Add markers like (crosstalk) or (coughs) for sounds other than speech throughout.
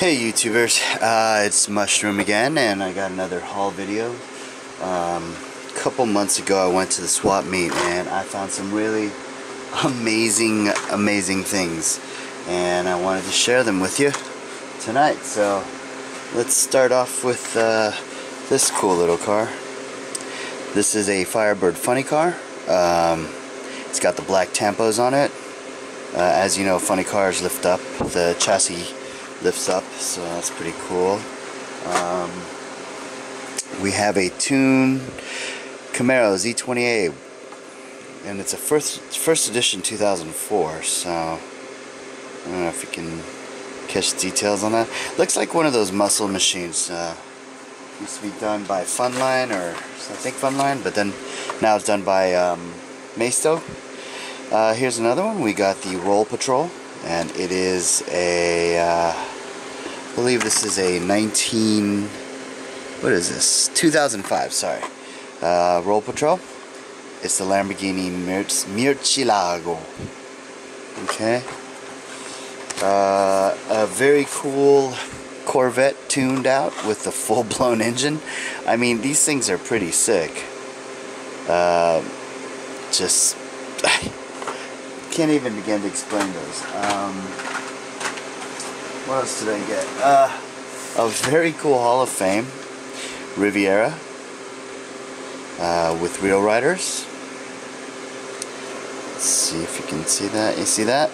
Hey YouTubers, uh, it's Mushedroom again and I got another haul video. Um, a couple months ago I went to the swap meet and I found some really amazing, amazing things and I wanted to share them with you tonight. So let's start off with uh, this cool little car. This is a Firebird funny car. Um, it's got the black tampos on it. Uh, as you know, funny cars lift up the chassis lifts up so that's pretty cool. Um, we have a Tune Camaro Z28 and it's a first first edition 2004 so I don't know if you can catch details on that. Looks like one of those muscle machines uh, used to be done by Funline or I think Funline but then now it's done by um, Maisto uh, here's another one. We got the Roll Patrol and it is a uh, I believe this is a 19 what is this? 2005 sorry. Uh, Roll Patrol? It's the Lamborghini Murcielago okay. Uh, a very cool Corvette tuned out with the full-blown (laughs) engine. I mean these things are pretty sick. Uh, just (sighs) can't even begin to explain those. Um, what else did I get? Uh, a very cool Hall of Fame Riviera uh, with Real Riders. Let's see if you can see that. You see that?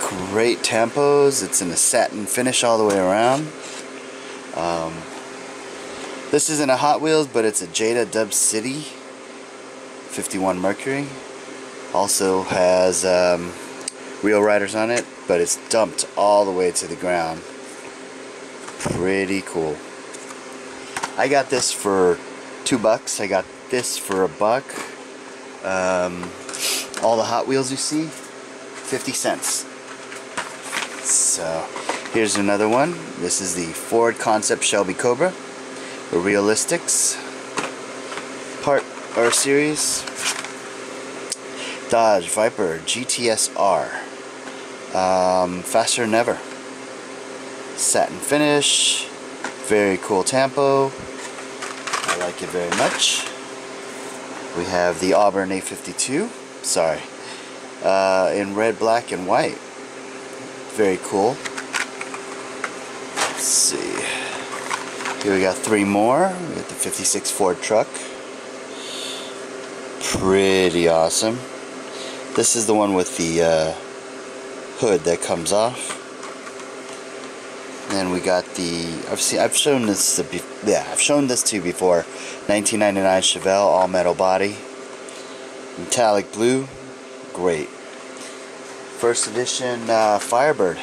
Great tampos. It's in a satin finish all the way around. Um, this isn't a Hot Wheels, but it's a Jada Dub City 51 Mercury also has um, Real Riders on it but it's dumped all the way to the ground. Pretty cool. I got this for two bucks. I got this for a buck. Um, all the Hot Wheels you see 50 cents. So here's another one. This is the Ford Concept Shelby Cobra. The Realistics part R series. Dodge Viper GTS-R. Um, faster than ever. Satin finish. Very cool tampo. I like it very much. We have the Auburn 852. Sorry. Uh, in red, black, and white. Very cool. Let's see. Here we got three more. We got the 56 Ford truck. Pretty awesome. This is the one with the uh, hood that comes off. And we got the I've seen I've shown this to be, yeah I've shown this to you before. 1999 Chevelle all metal body. Metallic blue great. First edition uh, Firebird.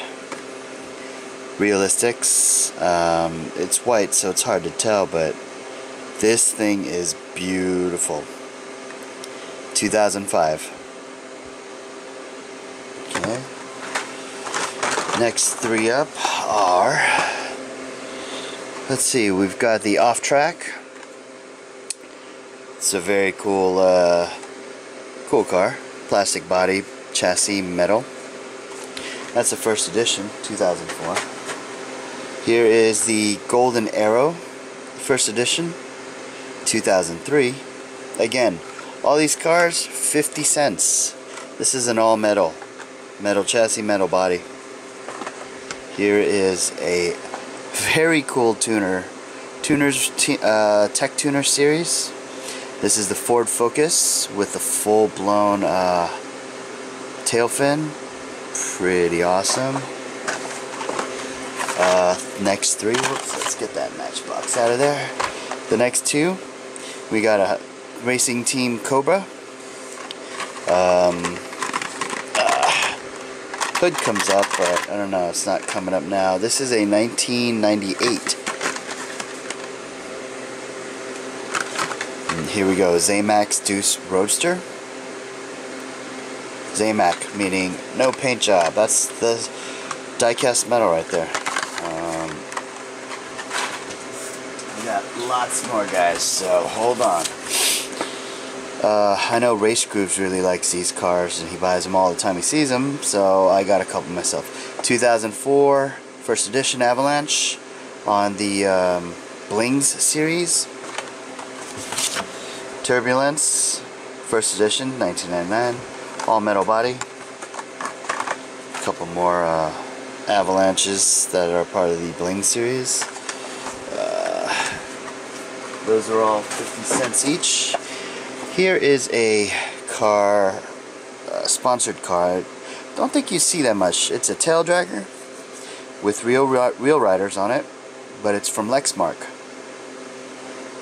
Realistics um, it's white so it's hard to tell but this thing is beautiful. 2005 Okay. Next three up are, let's see, we've got the off-track. It's a very cool, uh, cool car. Plastic body, chassis, metal. That's the first edition, 2004. Here is the Golden Arrow, first edition, 2003. Again, all these cars, 50 cents. This is an all metal metal chassis, metal body. Here is a very cool tuner, tuners uh, Tech Tuner series. This is the Ford Focus with the full-blown uh, tail fin. Pretty awesome. Uh, next three, whoops, let's get that matchbox out of there. The next two, we got a Racing Team Cobra. Um, hood comes up, but I don't know, it's not coming up now. This is a 1998. And here we go, Zamac Deuce Roadster. Zamac, meaning no paint job. That's the die-cast metal right there. Um, we got lots more guys, so hold on. Uh, I know Race Grooves really likes these cars and he buys them all the time he sees them, so I got a couple myself. 2004 first edition Avalanche on the um, Blings series. Turbulence, first edition, 1999, all metal body. A couple more uh, Avalanches that are part of the Bling series. Uh, those are all 50 cents each. Here is a car, uh, sponsored car. Don't think you see that much. It's a tail dragger with real real riders on it, but it's from Lexmark.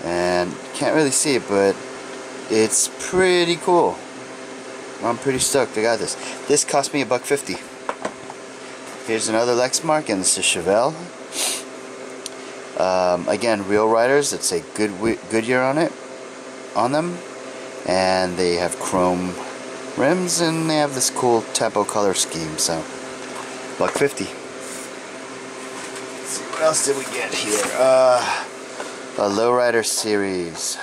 And can't really see it, but it's pretty cool. I'm pretty stoked I got this. This cost me a buck fifty. Here's another Lexmark, and this is Chevelle. Um, again, real riders. It's a good Goodyear on it, on them, and they have chrome rims, and they have this cool tampo color scheme. So, buck fifty. Let's see what else did we get here? Uh, a lowrider series.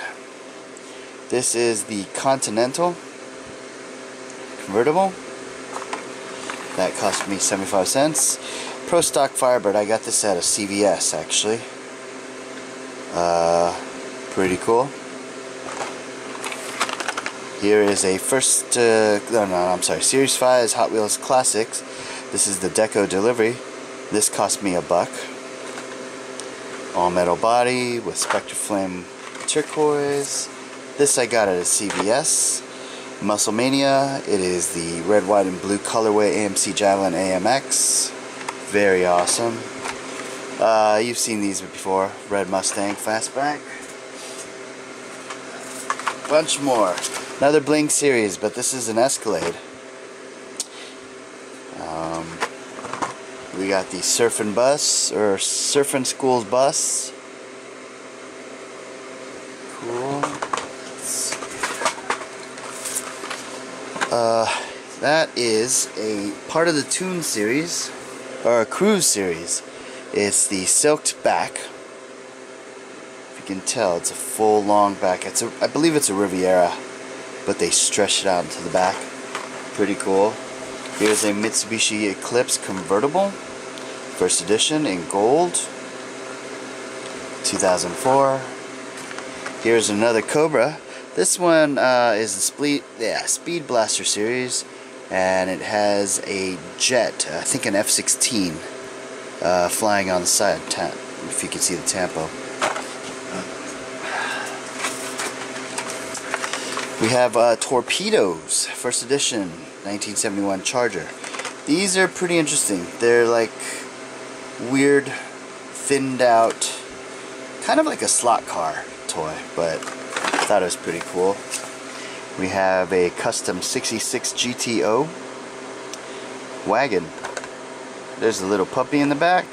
This is the Continental convertible. That cost me 75 cents. Pro Stock Firebird, I got this at a CVS actually. Uh, pretty cool. Here is a first, uh, no, no, I'm sorry, Series 5 Hot Wheels Classics. This is the Deco delivery. This cost me a buck. All metal body with Spectraflame turquoise. This I got at a CVS. Musclemania. It is the red, white, and blue colorway AMC Javelin AMX. Very awesome. Uh, you've seen these before. Red Mustang Fastback. Bunch more. Another Bling series, but this is an Escalade. Um, we got the Surfing Bus, or Surfing Schools Bus. Uh, that is a part of the Tune series, or a Cruise series. It's the Silked Back. If you can tell, it's a full long back. It's a, I believe it's a Riviera, but they stretch it out into the back. Pretty cool. Here's a Mitsubishi Eclipse convertible, first edition in gold, 2004. Here's another Cobra this one uh, is the Speed, yeah, Speed Blaster series, and it has a jet, I think an F-16, uh, flying on the side, if you can see the tampo. We have uh, Torpedoes, first edition, 1971 Charger. These are pretty interesting. They're like weird, thinned out, kind of like a slot car toy, but I thought it was pretty cool. We have a custom 66 GTO wagon. There's a little puppy in the back.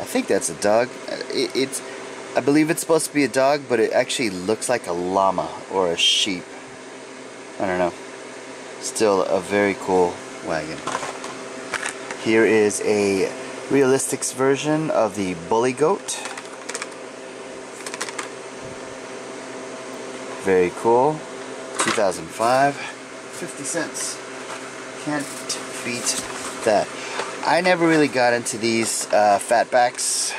I think that's a dog. It, it's, I believe it's supposed to be a dog, but it actually looks like a llama or a sheep. I don't know. Still a very cool wagon. Here is a realistics version of the Bully Goat. Very cool. 2005. 50 cents. Can't beat that. I never really got into these uh, fatbacks,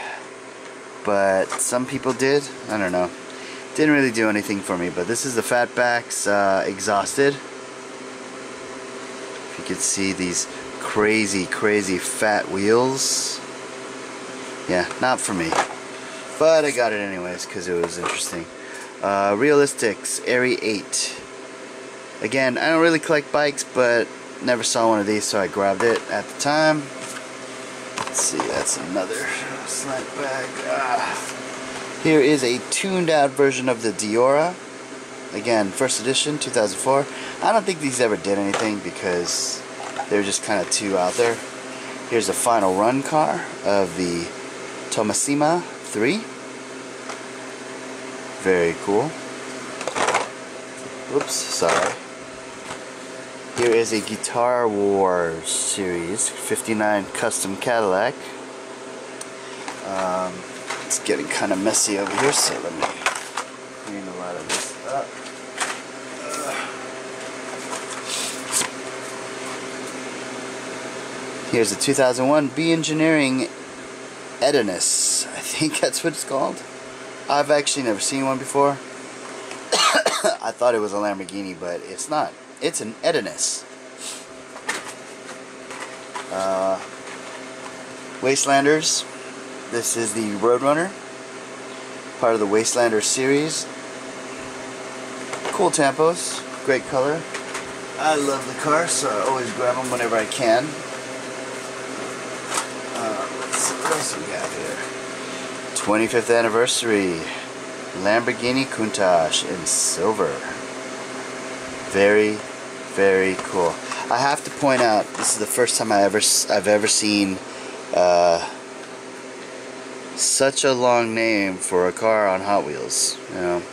but some people did. I don't know. Didn't really do anything for me, but this is the Fatbax uh, exhausted. If you could see these crazy, crazy fat wheels. Yeah, not for me. But I got it anyways because it was interesting. Uh, Realistics, Airy 8. Again, I don't really collect bikes, but never saw one of these, so I grabbed it at the time. Let's see, that's another slant bag. Ah. Here is a tuned out version of the Deora. Again, first edition, 2004. I don't think these ever did anything because they're just kind of too out there. Here's a final run car of the Tomasima 3. Very cool. Oops, sorry. Here is a Guitar Wars series, 59 custom Cadillac. Um, it's getting kind of messy over here, so let me clean a lot of this up. Here's a 2001 B Engineering Edonis. I think (laughs) that's what it's called. I've actually never seen one before. (coughs) I thought it was a Lamborghini, but it's not. It's an Edonis. Uh, Wastelanders. This is the Roadrunner. Part of the Wastelander series. Cool tampos. Great color. I love the car, so I always grab them whenever I can. Uh, let's see what else we have here. 25th anniversary Lamborghini Countach in silver. Very, very cool. I have to point out this is the first time I ever I've ever seen uh, such a long name for a car on Hot Wheels. You know,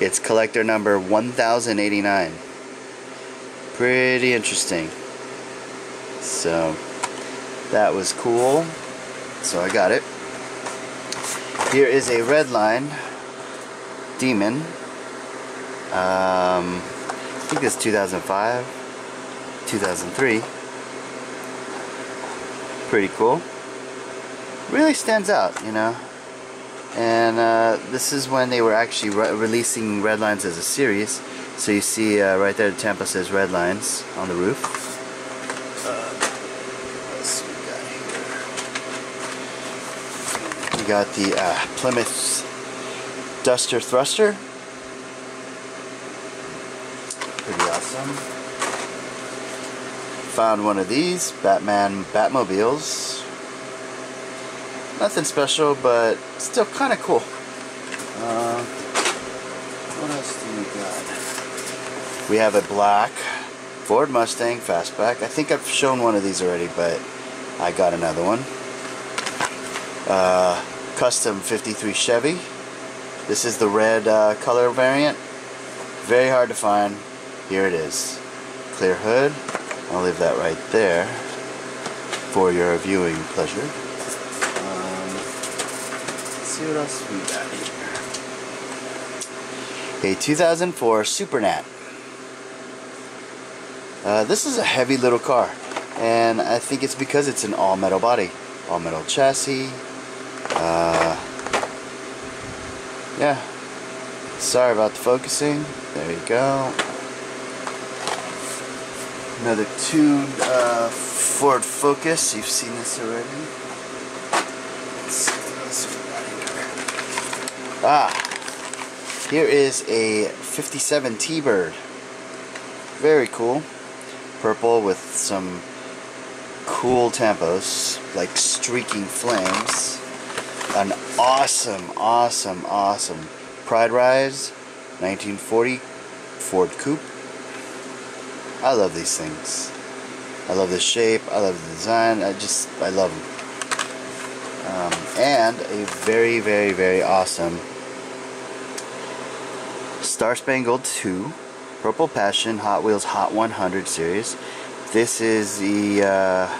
it's collector number 1089. Pretty interesting. So that was cool. So I got it. Here is a Redline Demon. Um, I think it's 2005, 2003. Pretty cool. Really stands out, you know. And uh, this is when they were actually re releasing Redlines as a series. So you see uh, right there, the tampo says Redlines on the roof. Uh, we got the uh, Plymouth Duster Thruster. Pretty awesome. Found one of these Batman Batmobiles. Nothing special, but still kind of cool. Uh, what else do we got? We have a black Ford Mustang Fastback. I think I've shown one of these already, but I got another one. Uh, custom 53 Chevy. This is the red uh, color variant. Very hard to find. Here it is. Clear hood. I'll leave that right there for your viewing pleasure. See what else we got here. A 2004 Supernat. Uh, this is a heavy little car, and I think it's because it's an all-metal body, all-metal chassis. Uh, yeah. Sorry about the focusing. There you go. Another tuned uh, Ford Focus. You've seen this already. Ah, here is a 57 T-Bird. Very cool. Purple with some cool tampos, like streaking flames an awesome, awesome, awesome Pride Rides 1940 Ford Coupe. I love these things. I love the shape. I love the design. I just, I love them. Um, and a very, very, very awesome Star Spangled 2 Purple Passion Hot Wheels Hot 100 series. This is the uh,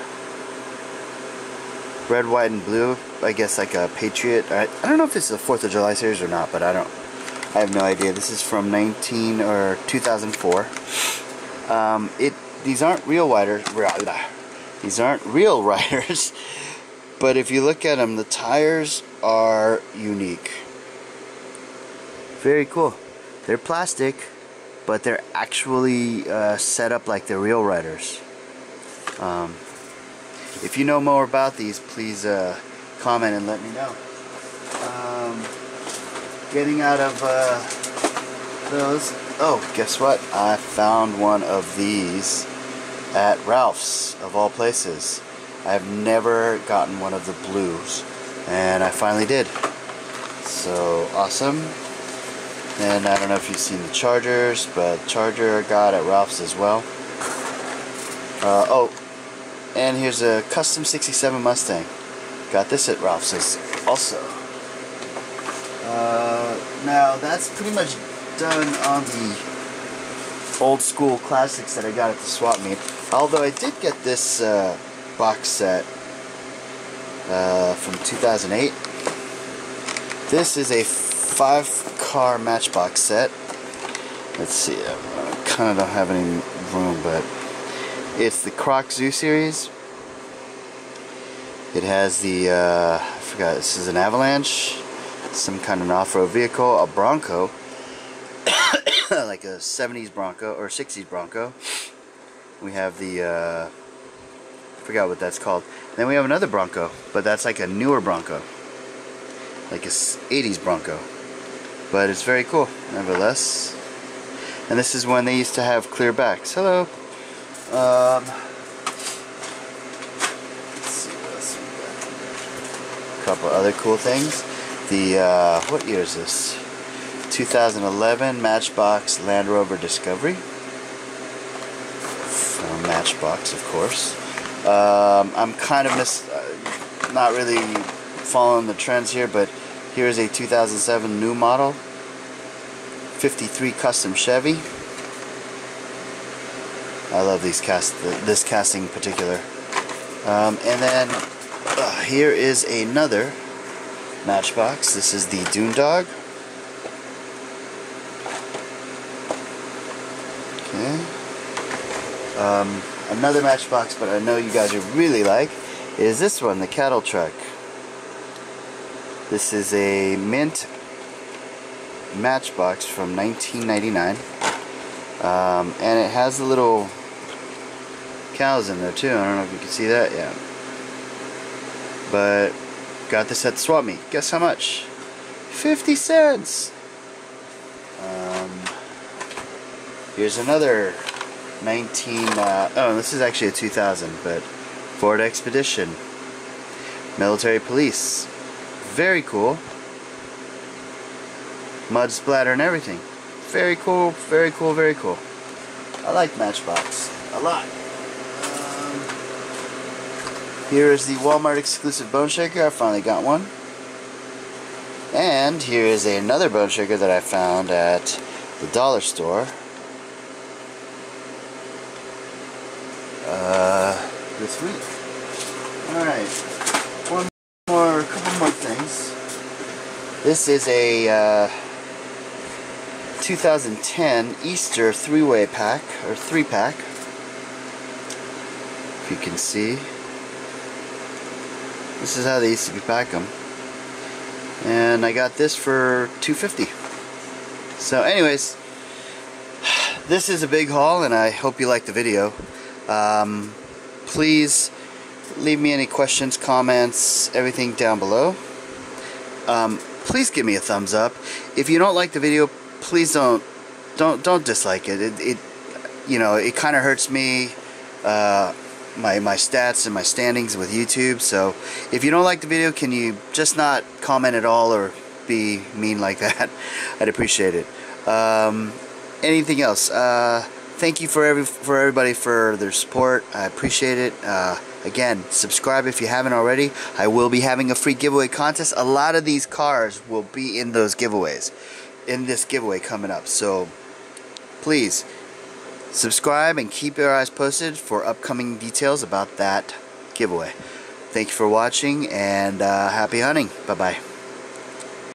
red, white, and blue. I guess like a Patriot. I, I don't know if this is a 4th of July series or not, but I don't. I have no idea. This is from 19 or 2004. Um, it these aren't real riders. These aren't real (laughs) riders. But if you look at them, the tires are unique. Very cool. They're plastic, but they're actually uh, set up like the real riders. Um, if you know more about these, please uh, comment and let me know. Um, getting out of uh, those. Oh, guess what? I found one of these at Ralph's, of all places. I've never gotten one of the blues, and I finally did. So, awesome. And I don't know if you've seen the Chargers, but Charger I got at Ralph's as well. Uh, oh, and here's a custom 67 Mustang. Got this at Ralph's also. Uh, now that's pretty much done on the old school classics that I got at the swap meet. Although I did get this uh, box set uh, from 2008. This is a five car matchbox set. Let's see, I kind of don't have any room, but it's the Croc Zoo series. It has the, uh, I forgot, this is an Avalanche, some kind of off-road vehicle, a Bronco, (coughs) like a 70s Bronco, or 60s Bronco. We have the, uh, I forgot what that's called. Then we have another Bronco, but that's like a newer Bronco. Like a 80s Bronco. But it's very cool, nevertheless. And this is when they used to have clear backs. Hello. Um, A couple other cool things. The, uh, what year is this? 2011 Matchbox Land Rover Discovery. From Matchbox, of course. Um, I'm kind of miss, uh, not really following the trends here, but here's a 2007 new model 53 custom Chevy. I love these cast this casting in particular. Um, and then uh, here is another Matchbox. This is the Dune Dog. Okay. Um, another Matchbox, but I know you guys would really like, is this one, the Cattle Truck. This is a mint Matchbox from 1999. Um, and it has the little cows in there too. I don't know if you can see that yet. But got this at swap meet. Guess how much? 50 cents. Um, here's another 19, uh, oh this is actually a 2000, but Ford Expedition. Military Police. Very cool mud splatter and everything. Very cool, very cool, very cool. I like Matchbox a lot. Um, here is the Walmart exclusive bone shaker. I finally got one. And here is another bone shaker that I found at the dollar store. Uh, this week. Alright. One more, a couple more things. This is a uh, 2010 Easter three-way pack, or three-pack. If you can see. This is how they used to pack them. And I got this for 250 So anyways, (sighs) this is a big haul and I hope you like the video. Um, please leave me any questions, comments, everything down below. Um, please give me a thumbs up. If you don't like the video, please don't don't don't dislike it. It, it you know it kind of hurts me. Uh, my my stats and my standings with YouTube. So if you don't like the video, can you just not comment at all or be mean like (laughs) that? I'd appreciate it. Um, anything else? Uh, thank you for every for everybody for their support. I appreciate it. Uh, again, subscribe if you haven't already. I will be having a free giveaway contest. A lot of these cars will be in those giveaways in this giveaway coming up. So please subscribe and keep your eyes posted for upcoming details about that giveaway. Thank you for watching and uh, happy hunting. Bye bye.